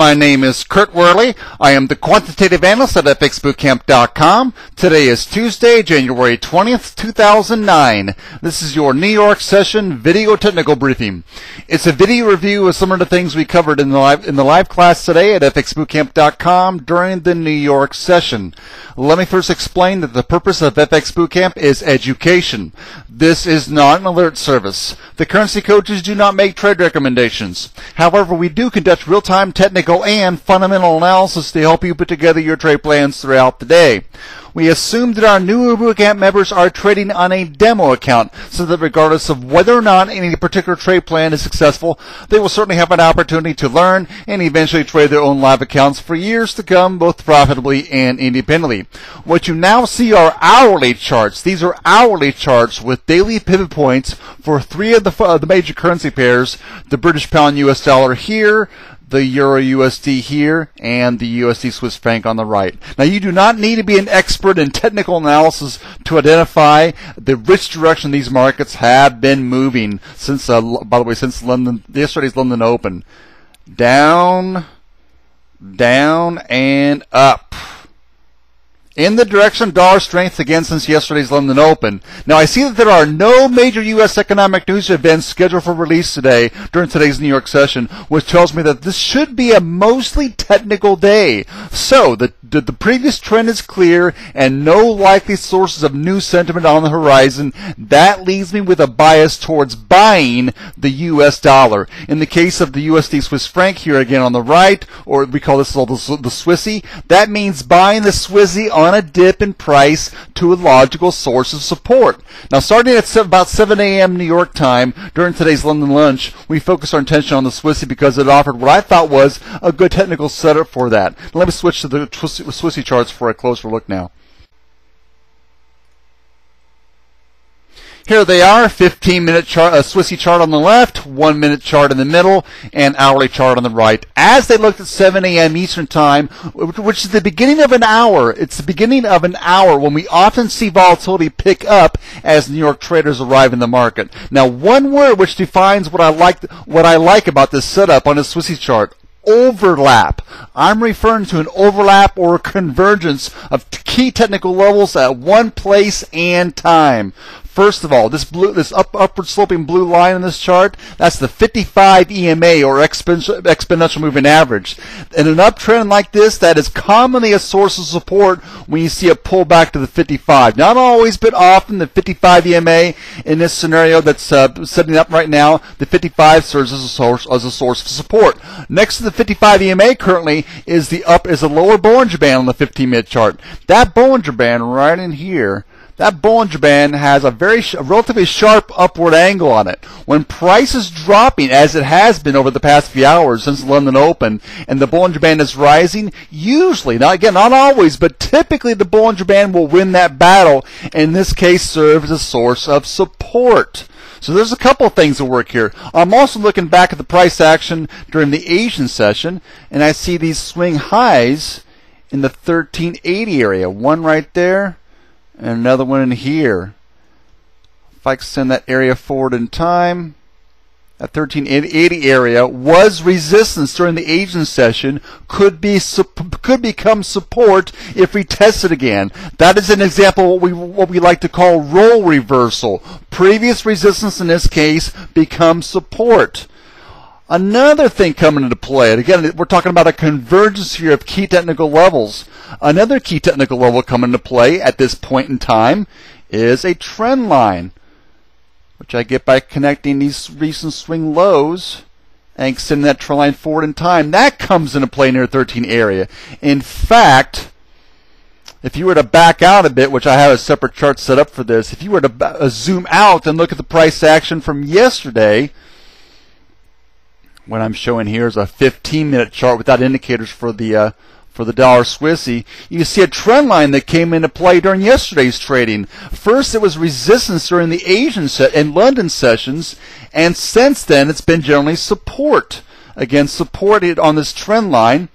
My name is Kurt Wehrley. I am the quantitative analyst at fxbootcamp.com. Today is Tuesday, January 20th, 2009. This is your New York session video technical briefing. It's a video review of some of the things we covered in the live, in the live class today at fxbootcamp.com during the New York session. Let me first explain that the purpose of FX Bootcamp is education. This is not an alert service. The currency coaches do not make trade recommendations. However, we do conduct real-time technical and fundamental analysis to help you put together your trade plans throughout the day. We assume that our new bootcamp members are trading on a demo account, so that regardless of whether or not any particular trade plan is successful, they will certainly have an opportunity to learn and eventually trade their own live accounts for years to come, both profitably and independently. What you now see are hourly charts. These are hourly charts with daily pivot points for three of the, uh, the major currency pairs: the British pound, U.S. dollar here, the Euro USD here, and the USD Swiss franc on the right. Now, you do not need to be an expert in technical analysis to identify the which direction these markets have been moving since, uh, by the way, since London, yesterday's London Open. Down, down, and up in the direction dollar strength again since yesterday's London Open. Now I see that there are no major U.S. economic news events scheduled for release today during today's New York session, which tells me that this should be a mostly technical day. So the the, the previous trend is clear and no likely sources of new sentiment on the horizon. That leaves me with a bias towards buying the U.S. dollar. In the case of the USD Swiss franc here again on the right, or we call this the, the Swissy, that means buying the Swissy on a dip in price to a logical source of support. Now, starting at about 7 a.m. New York time during today's London lunch, we focused our attention on the Swissy because it offered what I thought was a good technical setup for that. Let me switch to the Swissy charts for a closer look now. Here they are, 15 minute chart, a Swissy chart on the left, 1 minute chart in the middle, and hourly chart on the right. As they looked at 7 a.m. Eastern Time, which is the beginning of an hour, it's the beginning of an hour when we often see volatility pick up as New York traders arrive in the market. Now, one word which defines what I like, what I like about this setup on a Swissy chart, overlap. I'm referring to an overlap or a convergence of key technical levels at one place and time. First of all, this blue, this up, upward sloping blue line in this chart, that's the 55 EMA or exponential moving average. In an uptrend like this, that is commonly a source of support when you see a pullback to the 55. Not always, but often the 55 EMA in this scenario that's uh, setting up right now, the 55 serves as a source as a source of support. Next to the 55 EMA currently is the up is a lower Bollinger Band on the 15 minute chart. That Bollinger Band right in here that Bollinger Band has a very a relatively sharp upward angle on it. When price is dropping, as it has been over the past few hours since London Open, and the Bollinger Band is rising, usually, not again, not always, but typically the Bollinger Band will win that battle. In this case, serve as a source of support. So there's a couple of things that work here. I'm also looking back at the price action during the Asian session, and I see these swing highs in the 1380 area. One right there, and another one in here. If I extend that area forward in time, that 1380 area was resistance during the Asian session, could be could become support if we test it again. That is an example what we what we like to call role reversal. Previous resistance in this case becomes support. Another thing coming into play, and again, we're talking about a convergence here of key technical levels. Another key technical level coming into play at this point in time is a trend line, which I get by connecting these recent swing lows and extending that trend line forward in time. That comes into play near 13 area. In fact, if you were to back out a bit, which I have a separate chart set up for this, if you were to uh, zoom out and look at the price action from yesterday, what I'm showing here is a 15 minute chart without indicators for the uh, for the dollar Swissy. You see a trend line that came into play during yesterday's trading. First, it was resistance during the Asian set and London sessions, and since then it's been generally support. Again, supported on this trend line.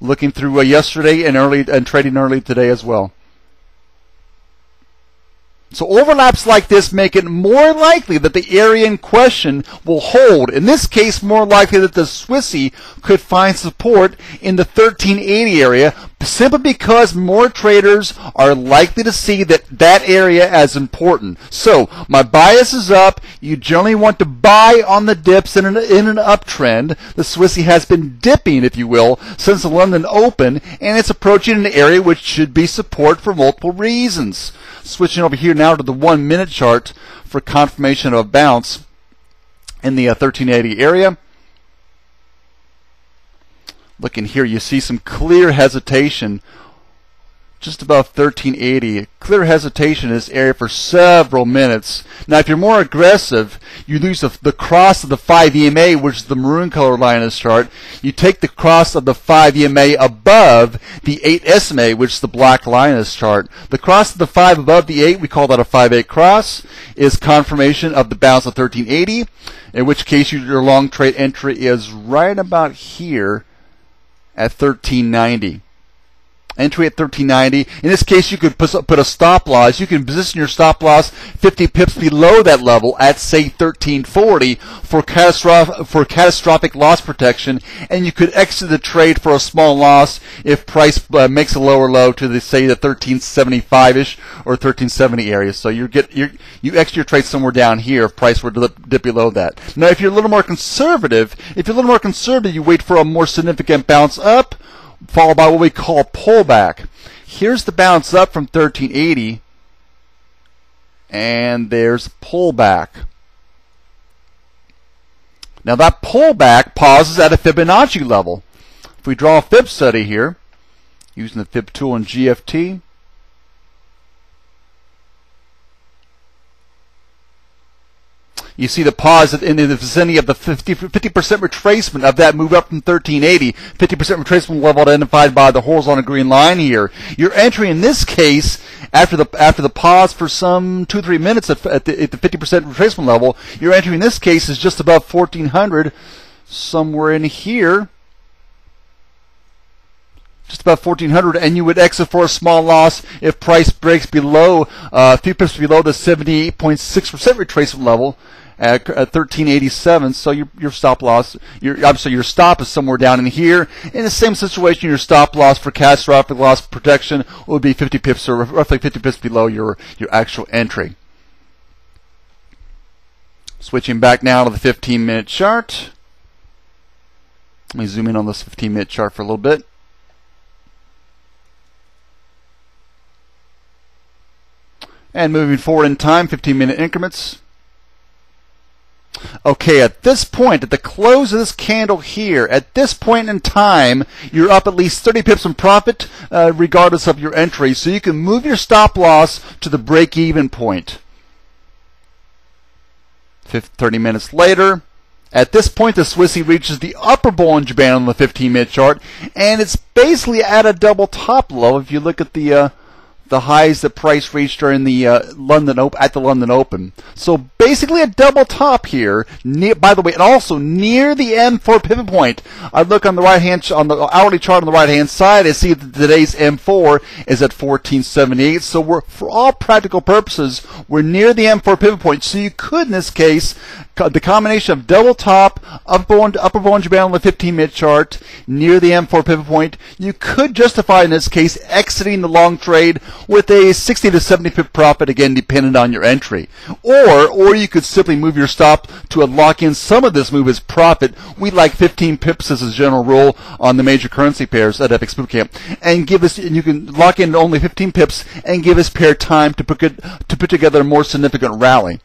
Looking through uh, yesterday and early and trading early today as well. So overlaps like this make it more likely that the area in question will hold. In this case, more likely that the Swissy could find support in the 1380 area simply because more traders are likely to see that that area as important. So my bias is up. You generally want to buy on the dips in an, in an uptrend. The Swissy has been dipping, if you will, since the London Open, and it's approaching an area which should be support for multiple reasons. Switching over here now to the one minute chart for confirmation of a bounce in the uh, 1380 area. Looking here, you see some clear hesitation just above 1380. Clear hesitation in this area for several minutes. Now, if you're more aggressive, you lose the, the, cross of the 5 EMA, which is the maroon color line in this chart. You take the cross of the 5 EMA above the 8 SMA, which is the black line in this chart. The cross of the 5 above the 8, we call that a 5-8 cross, is confirmation of the bounce of 1380, in which case your long trade entry is right about here at 1390 entry at 1390. In this case, you could put a stop loss. You can position your stop loss 50 pips below that level at say 1340 for catastrophic for catastrophic loss protection, and you could exit the trade for a small loss if price uh, makes a lower low to the say the 1375ish or 1370 area. So you get you you exit your trade somewhere down here if price were to dip below that. Now, if you're a little more conservative, if you're a little more conservative, you wait for a more significant bounce up followed by what we call pullback. Here's the bounce up from 1380, and there's pullback. Now that pullback pauses at a Fibonacci level. If we draw a Fib study here, using the Fib tool in GFT, you see the pause in the vicinity of the 50, percent retracement of that move up from 1380, 50% retracement level identified by the horizontal green line here. Your entry in this case, after the after the pause for some two three minutes at, at the, at the 50% retracement level, your entry in this case is just above 1400, somewhere in here. Just about 1400 and you would exit for a small loss if price breaks below uh, a few pips below the 78.6% retracement level at, at 1387. So your your stop loss, your I'm sorry, your stop is somewhere down in here. In the same situation, your stop loss for catastrophic loss protection would be 50 pips or roughly 50 pips below your your actual entry. Switching back now to the 15 minute chart. Let me zoom in on this 15 minute chart for a little bit. And moving forward in time, 15 minute increments. Okay, at this point, at the close of this candle here, at this point in time, you're up at least 30 pips in profit, uh, regardless of your entry. So you can move your stop loss to the break even point. 30 minutes later, at this point, the Swissy reaches the upper Bollinger Band on the 15 minute chart, and it's basically at a double top low if you look at the uh, the highs that price reached during the uh, London Open at the London Open. So basically a double top here. Near, by the way, and also near the M4 pivot point. I look on the right hand on the hourly chart on the right hand side. I see that today's M4 is at 1478. So we're for all practical purposes we're near the M4 pivot point. So you could in this case the combination of double top, upper, upper Bollinger Band on the 15 minute chart, near the M4 pivot point, you could justify in this case exiting the long trade with a 60 to 70 pip profit, again, dependent on your entry. Or, or you could simply move your stop to a lock in some of this move as profit. We like 15 pips as a general rule on the major currency pairs at FX Bootcamp. And give us, and you can lock in only 15 pips and give us pair time to put, to put together a more significant rally.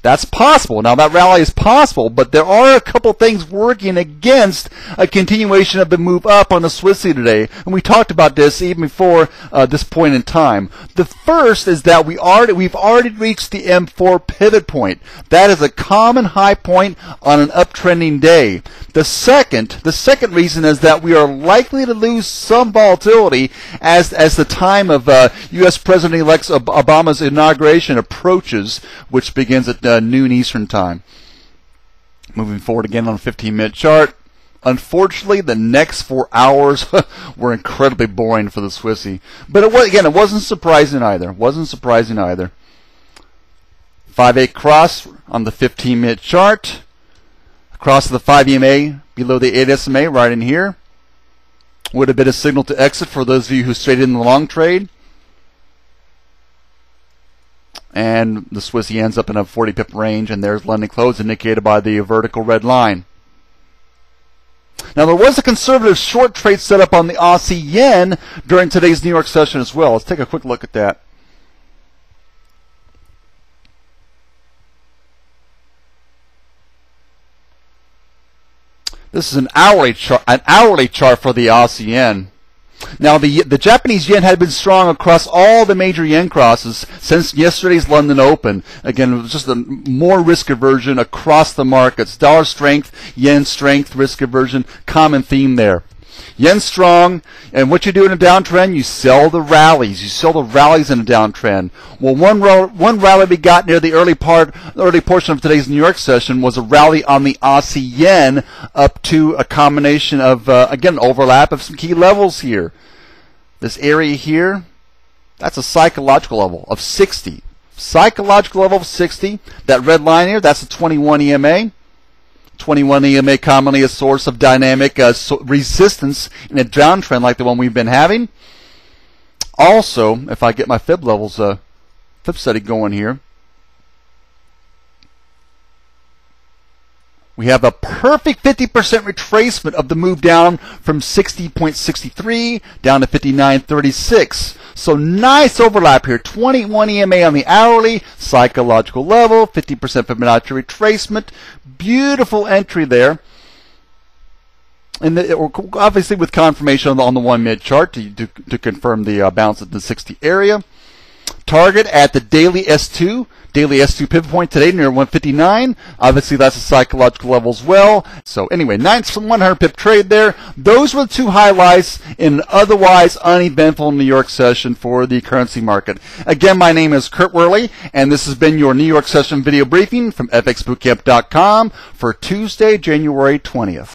That's possible. Now that rally is possible, but there are a couple things working against a continuation of the move up on the Swissy today, and we talked about this even before uh, this point in time. The first is that we already we've already reached the M4 pivot point. That is a common high point on an uptrending day. The second, the second reason is that we are likely to lose some volatility as as the time of uh, U.S. President-elect Obama's inauguration approaches, which begins at uh, noon Eastern time. Moving forward again on a 15 minute chart. Unfortunately, the next four hours were incredibly boring for the Swissy. But it was, again, it wasn't surprising either. Wasn't surprising either. 5-8 cross on the 15 minute chart. Across the 5 EMA below the 8 SMA right in here. Would have been a signal to exit for those of you who stayed in the long trade. And the Swissy ends up in a 40 pip range, and there's London close indicated by the vertical red line. Now, there was a conservative short trade set up on the Aussie yen during today's New York session as well. Let's take a quick look at that. This is an hourly chart, an hourly chart for the Aussie yen. Now, the the Japanese yen had been strong across all the major yen crosses since yesterday's London Open. Again, it was just a more risk aversion across the markets. Dollar strength, yen strength, risk aversion, common theme there. Yen strong, and what you do in a downtrend, you sell the rallies. You sell the rallies in a downtrend. Well, one one rally we got near the early part, early portion of today's New York session was a rally on the Aussie yen up to a combination of uh, again overlap of some key levels here. This area here, that's a psychological level of 60. Psychological level of 60. That red line here, that's a 21 EMA. 21 EMA commonly a source of dynamic uh, so resistance in a downtrend like the one we've been having. Also, if I get my fib levels uh, fib study going here, we have a perfect 50% retracement of the move down from 60.63 down to 59.36. So nice overlap here. 21 EMA on the hourly, psychological level, 50% Fibonacci retracement. Beautiful entry there. And the, obviously with confirmation on the, on the one minute chart to, to, to confirm the uh, bounce at the 60 area. Target at the daily S2 Daily S2 pivot point today near 159. Obviously, that's a psychological level as well. So anyway, ninth from 100 pip trade there. Those were the two highlights in an otherwise uneventful New York session for the currency market. Again, my name is Kurt Wehrley, and this has been your New York session video briefing from FXBootcamp.com for Tuesday, January 20th.